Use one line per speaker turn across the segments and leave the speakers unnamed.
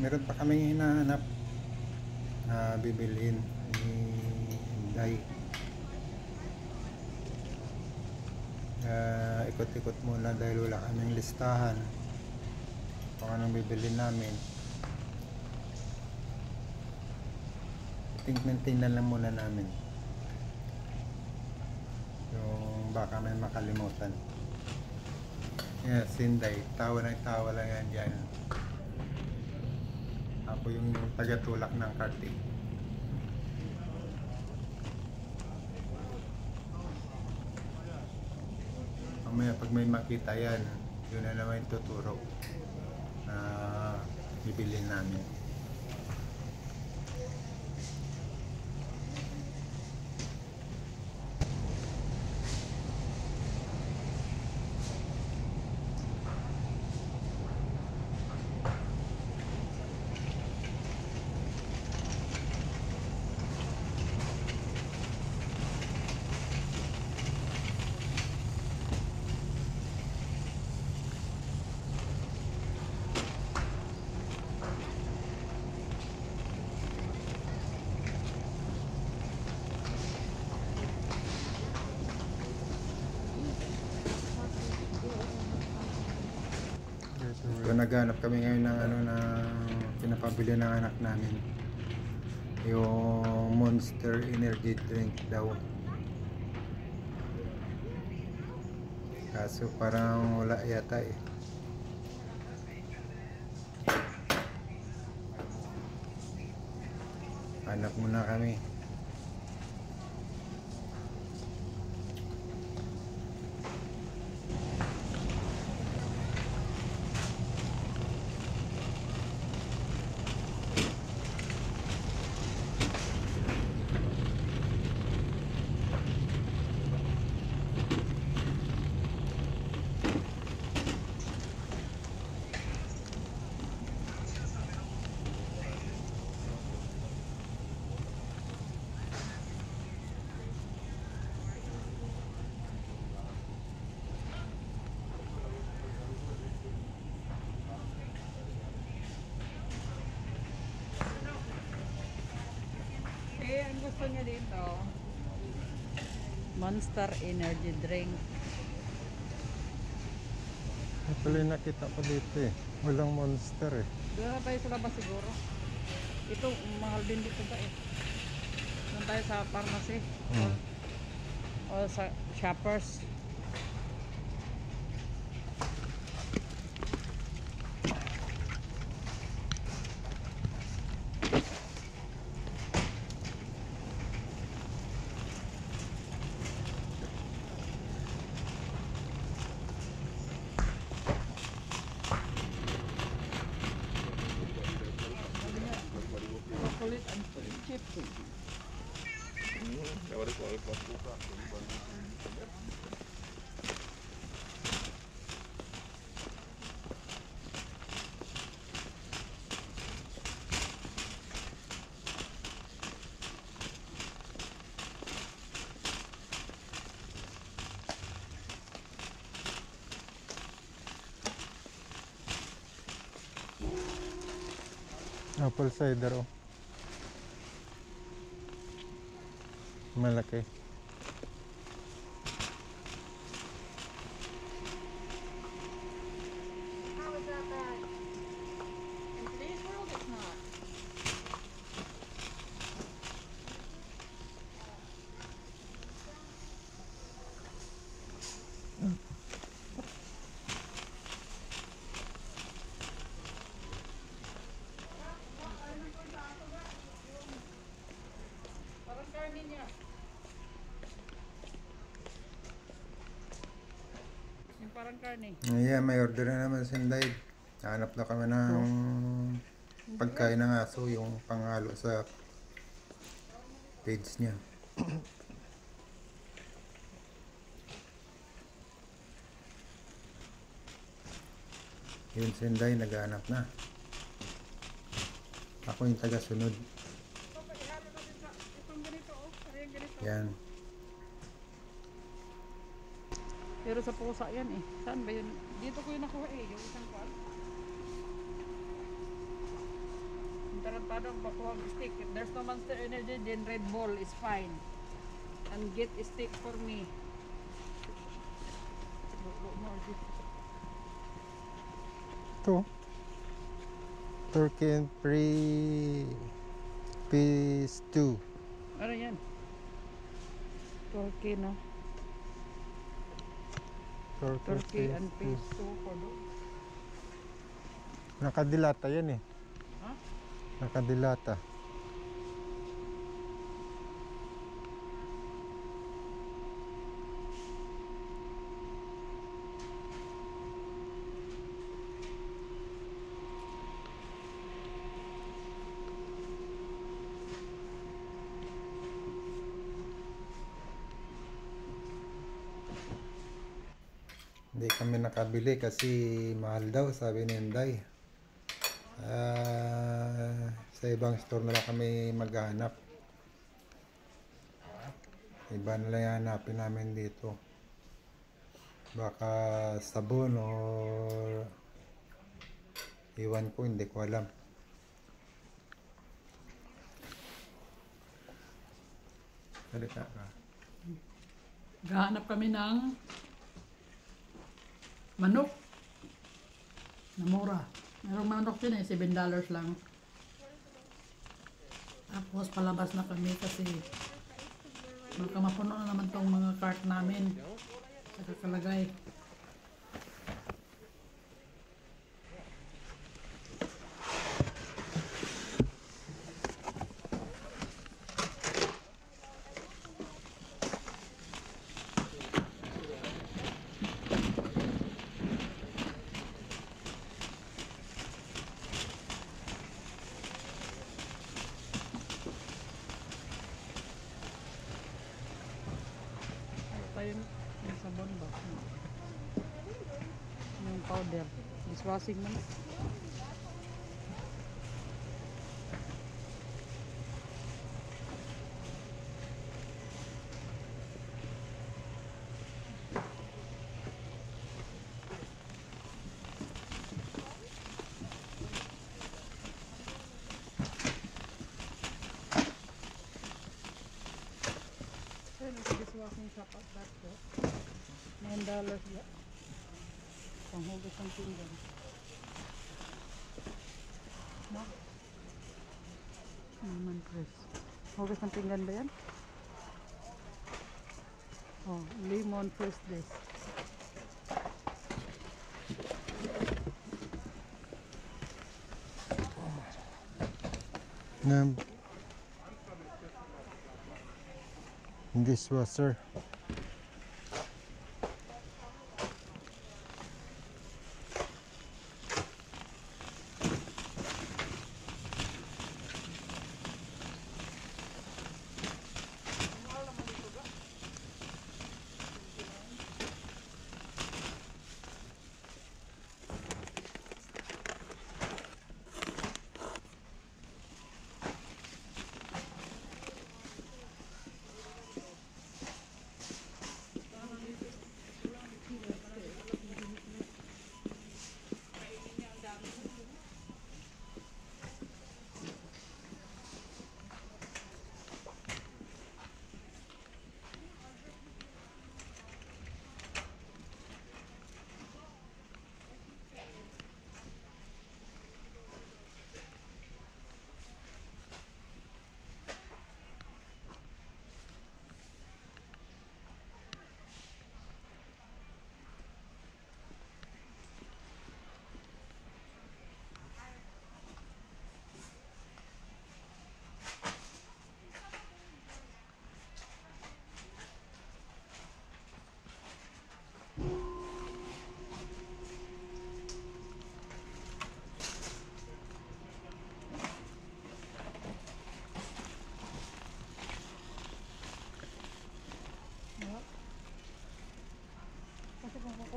meron pa kaming hinahanap na bibilhin ni Inday. Ah, ikot-ikot muna dahil wala kaming listahan kung anong bibilhin namin. Tingnan-tingnan lang muna namin. Yung baka may makalimutan. Yeah, Sinday. Tawa na tawa lang yan dyan. Ako yung tagatulak ng karte. Mamaya pag may makita yan, yun na naman tuturo na bibilin namin. Naghanap kami ngayon ng ano na pinapabili ng anak namin. Yung Monster Energy Drink daw. Kaso parang wala yata eh. Hanap muna kami.
Eh, ang gusto niya dito, Monster Energy Drink.
Actually nakita ko dito eh. Walang monster eh.
Doon na tayo sa labas siguro. Ito, mahal din dito ba eh. Doon tayo sa pharmacy.
Hmm.
O sa shoppers. ఎవరికి వాళ్ళకి పసుపు అప్పుడు సార్ ఇద్దరు मैं parang karne.
Yeah, may order na naman si Inday. Hanap na kami ng pagkain ng aso, yung panghalo sa page niya. Yun si Inday, naghahanap na. Ako yung taga-sunod.
Oh.
Yan.
Pero sa pusa yan eh. Saan ba yun? Dito ko yung nakuha eh. Yung isang kwan. Tarantado ang bakuwag stick. If there's no Monster Energy, then Red Bull is fine. And get a stick for me.
Ito. Turkey and free piece 2.
Ano yan? Turkey na. Turkey and fish soup for dogs.
Nakadilata yan eh.
Ha?
Nakadilata. Hindi kami nakabili kasi mahal daw sabi ni Inday. Ah, sa ibang store na lang kami maghanap. Iba na lang hanapin namin dito. Baka sabon o iwan ko, hindi ko alam. Halika ka.
Gahanap kami ng manok na mura. Merong manok din eh, 7 dollars lang. Tapos palabas na kami kasi baka mapuno na naman tong mga cart namin sa kakalagay. they are dishwashing them. dishwashing cup up back $9 here. Panghugas ng pinggan. No? Naman press. Hugas ng pinggan ba yan? Oh, lemon press this.
Na dishwasher.
Yeah.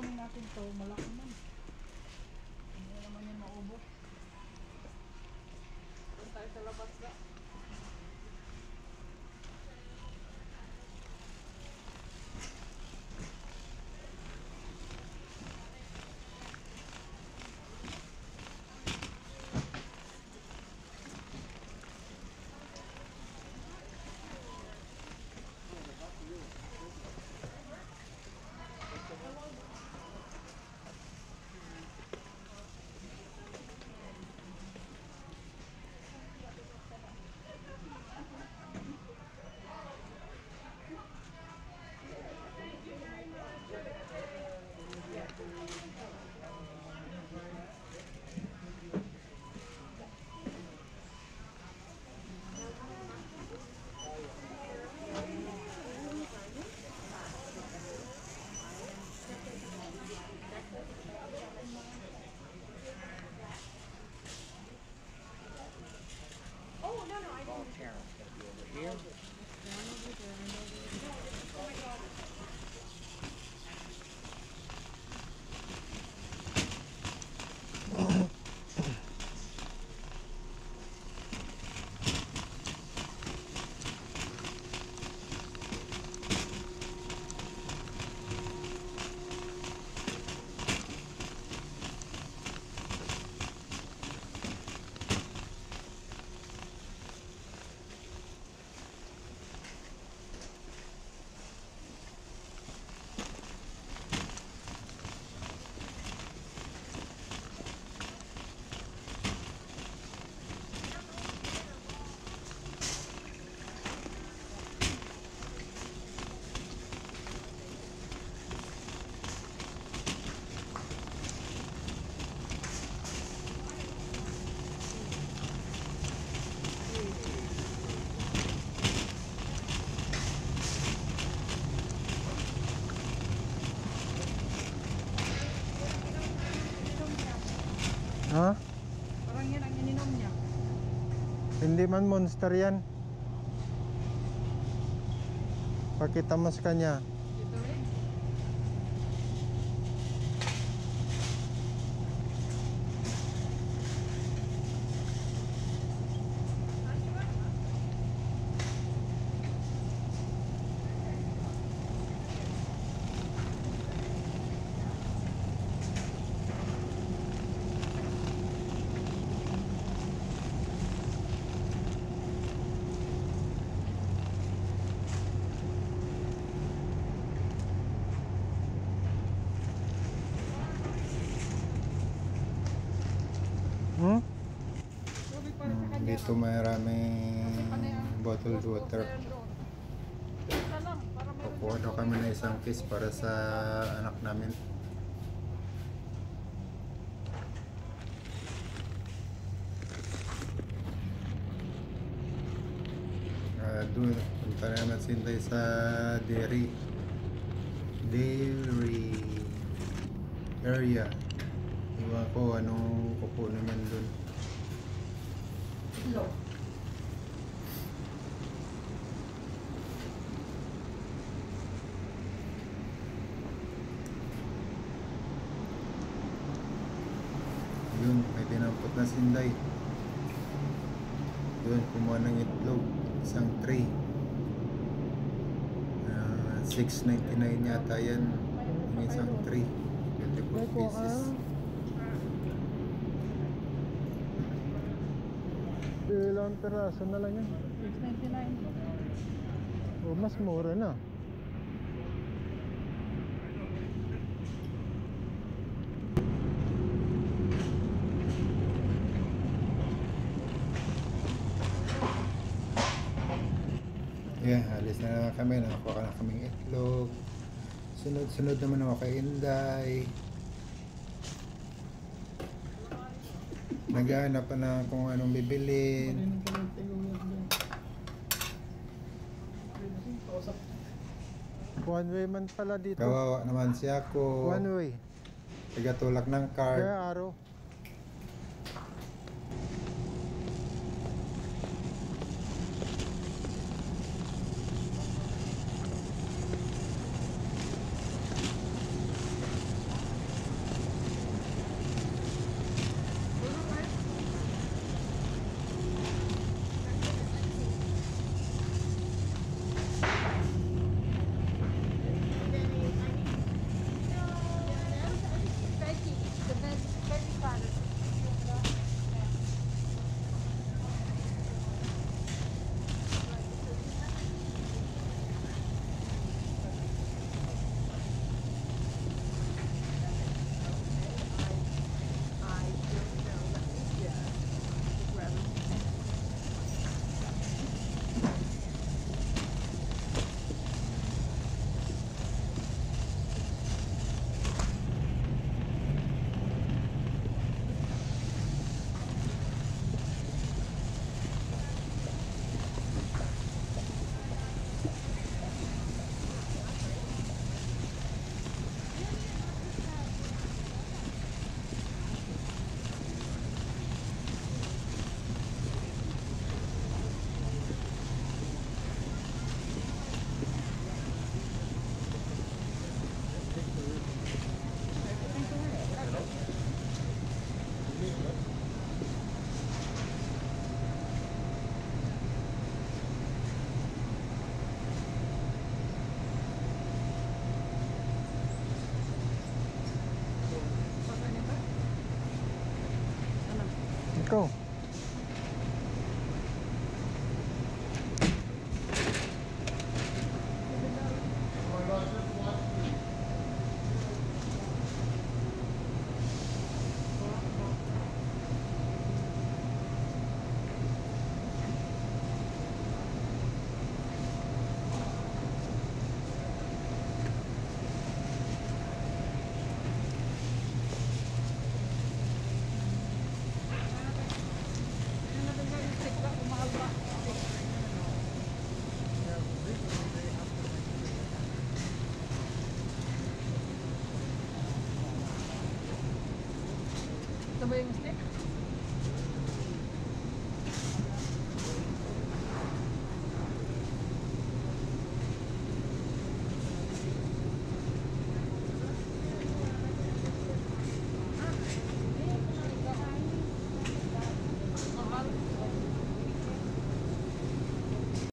Kukunin natin to, malaki man. volunteering. It's going to be over here.
Ha?
Parang yan ang ininom niya.
Hindi man monster yan. Pakita mo sa kanya.
Dito rin.
Hmm?
Tubig para sa
Hmm,
kanya.
Dito maraming bottled water. Kukuha daw kami na isang case para sa anak namin. Ah, doon, punta na naman sintay sa dairy. Dairy area. Iwan ko anong kukuha naman doon.
Hello.
Yun, may tinampot na sinday. Yun, kumuha ng itlog. Isang tray. Ah, 6.99 yata yan. Yung isang tray. 24 pieces. Ilang peraso na lang yan.
699.
O, mas mura na. Yeah, alis na kami. Nakakuha na kaming itlog. Sunod-sunod naman ako kay Inday. Naghahanap pa na kung anong bibilin.
One way man pala dito.
Kawawa naman si ako.
One way.
Tagatulak ng card.
Kaya araw.
go.